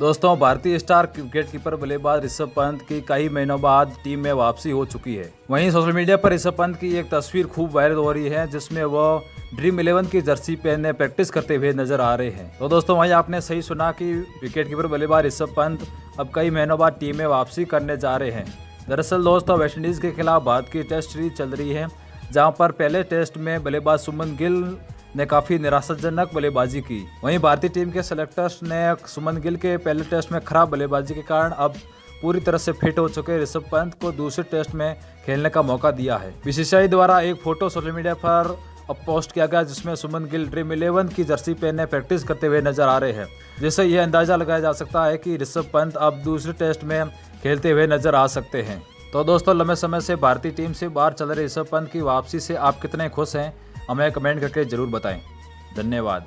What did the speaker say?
दोस्तों, भारतीय star cricket keeper बल्लेबाज ऋषभ पंत की कई महीनों बाद टीम में वापसी हो चुकी है। वहीं सोशल मीडिया पर ऋषभ पंत की एक तस्वीर खूब वायरल हो रही है, जिसमें वो ड्रीम इलेवन की जर्सी पहने प्रैक्टिस करते हुए नज़र आ रहे हैं। तो दोस्तों, वहीं आपने सही सुना कि विकेट कीपर बल्लेबाज ऋषभ पंत अब कई महीनों बाद टीम में वापसी करने जा रहे हैं। दरअसल दोस्तों वेस्टइंडीज के खिलाफ भारत की टेस्ट सीरीज़ चल रही है, जहाँ पर पहले टेस्ट में बल्लेबाज सुमन गिल ने काफ़ी निराशाजनक बल्लेबाजी की। वहीं भारतीय टीम के सेलेक्टर्स ने सुमन गिल के पहले टेस्ट में खराब बल्लेबाजी के कारण अब पूरी तरह से फिट हो चुके ऋषभ पंत को दूसरे टेस्ट में खेलने का मौका दिया है। बीसीसीआई द्वारा एक फ़ोटो सोशल मीडिया पर अब पोस्ट किया गया, जिसमें सुमन गिल ड्रीम इलेवन की जर्सी पहने प्रैक्टिस करते हुए नज़र आ रहे हैं। जिससे यह अंदाज़ा लगाया जा सकता है कि ऋषभ पंत अब दूसरे टेस्ट में खेलते हुए नज़र आ सकते हैं। तो दोस्तों, लंबे समय से भारतीय टीम से बाहर चल रहे ऋषभ पंत की वापसी से आप कितने खुश हैं? हमें कमेंट करके ज़रूर बताएँ। धन्यवाद।